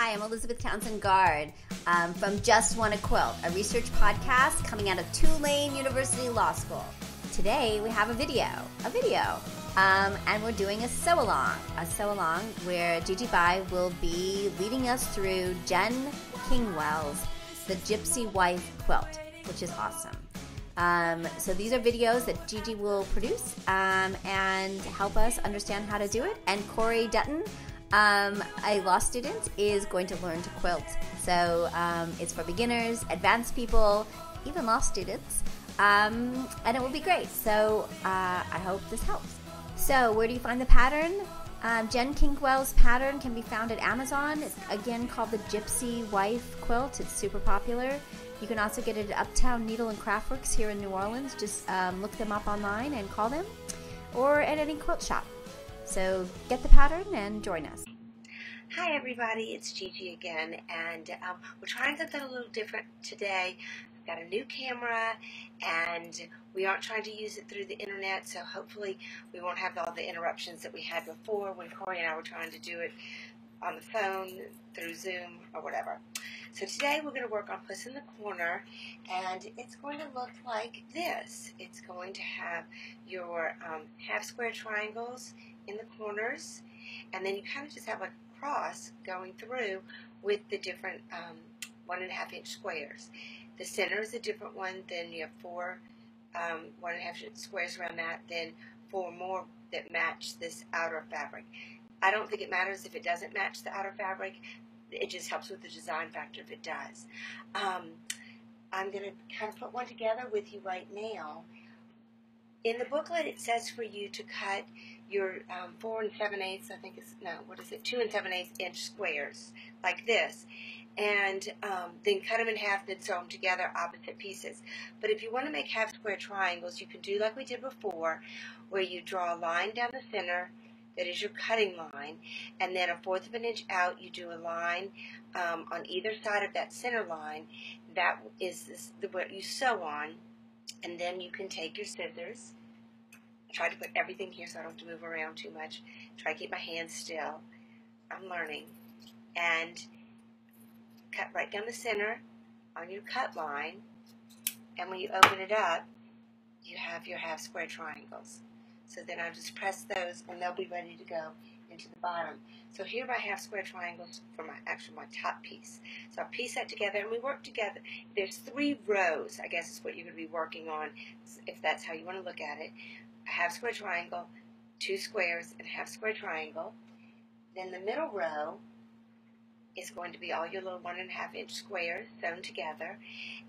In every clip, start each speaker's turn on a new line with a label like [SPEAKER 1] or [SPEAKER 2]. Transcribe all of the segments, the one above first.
[SPEAKER 1] Hi, I'm Elizabeth Townsend Gard um, from Just Wanna Quilt, a research podcast coming out of Tulane University Law School. Today we have a video, a video, um, and we're doing a sew along, a sew along where Gigi Bai will be leading us through Jen Kingwell's The Gypsy Wife Quilt, which is awesome. Um, so these are videos that Gigi will produce um, and help us understand how to do it. And Corey Dutton, um, a law student, is going to learn to quilt. So um, it's for beginners, advanced people, even law students, um, and it will be great. So uh, I hope this helps. So where do you find the pattern? Um, Jen Kingwell's pattern can be found at Amazon. It's again called the Gypsy Wife Quilt. It's super popular. You can also get it at Uptown Needle and Craftworks here in New Orleans. Just um, look them up online and call them, or at any quilt shop. So get the pattern and join us.
[SPEAKER 2] Hi everybody, it's Gigi again, and um, we're trying something a little different today. I've got a new camera, and we aren't trying to use it through the internet, so hopefully we won't have all the interruptions that we had before when Corey and I were trying to do it on the phone, through Zoom, or whatever. So today we're going to work on Puss in the Corner, and it's going to look like this. It's going to have your um, half square triangles in the corners, and then you kind of just have a cross going through with the different um, one and a half inch squares. The center is a different one, then you have four um, one and a half inch squares around that, then four more that match this outer fabric. I don't think it matters if it doesn't match the outer fabric it just helps with the design factor if it does. Um, I'm going to kind of put one together with you right now. In the booklet, it says for you to cut your um, four and seven eighths. I think it's no, what is it? Two and seven eighths inch squares like this, and um, then cut them in half, then sew them together opposite pieces. But if you want to make half square triangles, you can do like we did before, where you draw a line down the center that is your cutting line, and then a fourth of an inch out, you do a line um, on either side of that center line. That is this, the, what you sew on, and then you can take your scissors. Try to put everything here so I don't have to move around too much. Try to keep my hands still. I'm learning. And cut right down the center on your cut line. And when you open it up, you have your half square triangles. So then I'll just press those and they'll be ready to go into the bottom. So here my half square triangles for my actual my top piece. So I piece that together and we work together. There's three rows, I guess is what you're going to be working on if that's how you want to look at it. A half square triangle, two squares, and half square triangle. Then the middle row is going to be all your little one and a half inch squares sewn together.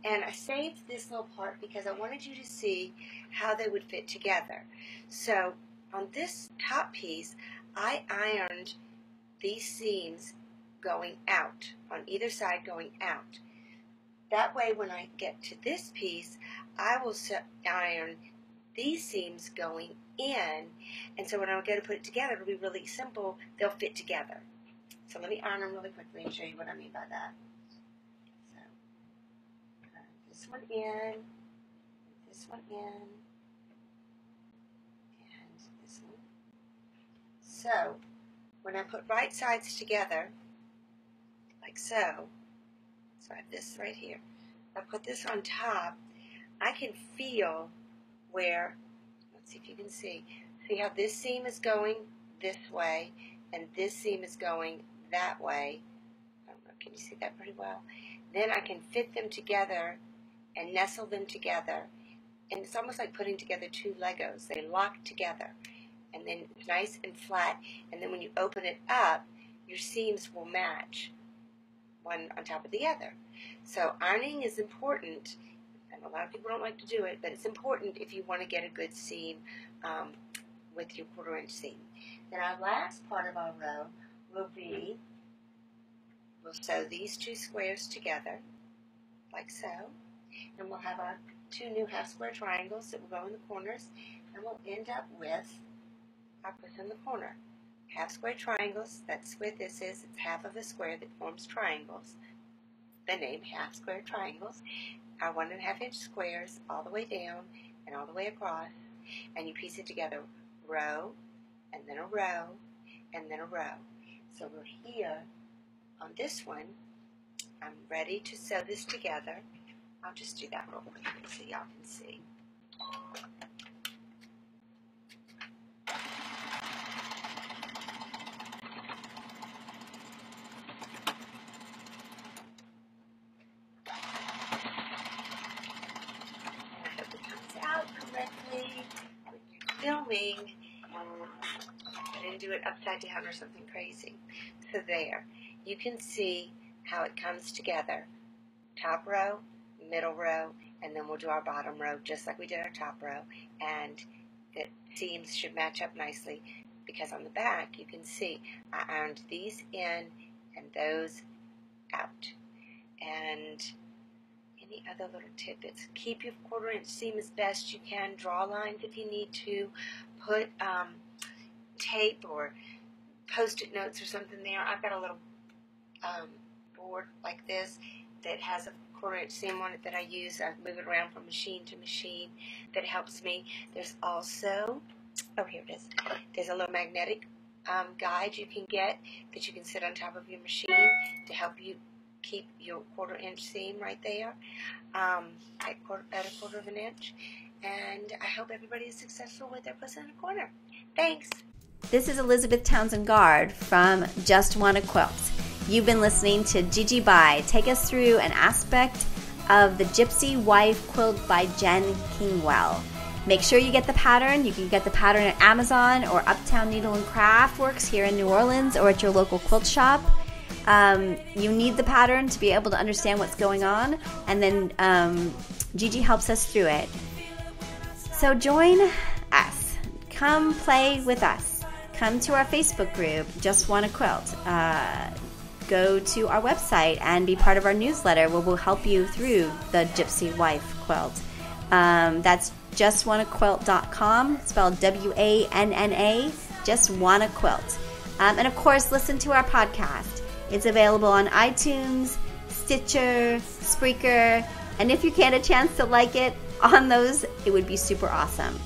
[SPEAKER 2] And I saved this little part because I wanted you to see how they would fit together. So on this top piece, I ironed these seams going out, on either side going out. That way when I get to this piece, I will iron these seams going in, and so when I go to put it together, it'll be really simple. They'll fit together. So let me iron them really quickly and show you what I mean by that. So, uh, this one in, this one in, and this one. So, when I put right sides together, like so, so I have this right here, I put this on top, I can feel where, let's see if you can see, see how this seam is going this way, and this seam is going that way. I don't know, can you see that pretty well? Then I can fit them together and nestle them together. And it's almost like putting together two Legos. They lock together. And then nice and flat. And then when you open it up, your seams will match one on top of the other. So ironing is important. And a lot of people don't like to do it, but it's important if you want to get a good seam um, with your quarter inch seam. Then our last part of our row will be, we'll sew these two squares together, like so, and we'll have our two new half square triangles that will go in the corners, and we'll end up with our puss in the corner. Half square triangles, that's what this is, it's half of a square that forms triangles. The name half square triangles are one and a half inch squares all the way down and all the way across, and you piece it together row, and then a row, and then a row. So we're here on this one, I'm ready to sew this together. I'll just do that real quick so y'all can see. filming. I didn't do it upside down or something crazy. So there, you can see how it comes together. Top row, middle row, and then we'll do our bottom row just like we did our top row. And the seams should match up nicely because on the back you can see I ironed these in and those out. And any other little tidbits. Keep your quarter inch seam as best you can. Draw lines if you need to. Put um, tape or post-it notes or something there. I've got a little um, board like this that has a quarter inch seam on it that I use. I move it around from machine to machine. That helps me. There's also, oh here it is. There's a little magnetic um, guide you can get that you can sit on top of your machine to help you keep your quarter inch seam right there um, at, quarter, at a quarter of an inch. And I hope everybody is successful with their puss in a corner. Thanks.
[SPEAKER 1] This is Elizabeth Townsend Gard from Just Wanna Quilt. You've been listening to Gigi By take us through an aspect of the Gypsy Wife quilt by Jen Kingwell. Make sure you get the pattern. You can get the pattern at Amazon or Uptown Needle and Craft Works here in New Orleans or at your local quilt shop. Um, you need the pattern to be able to understand what's going on, and then um, Gigi helps us through it. So join us. Come play with us. Come to our Facebook group, Just Wanna Quilt. Uh, go to our website and be part of our newsletter where we'll help you through the Gypsy Wife quilt. Um, that's justwannaquilt.com, spelled W A N N A, just wanna quilt. Um, and of course, listen to our podcast. It's available on iTunes, Stitcher, Spreaker, and if you can a chance to like it on those, it would be super awesome.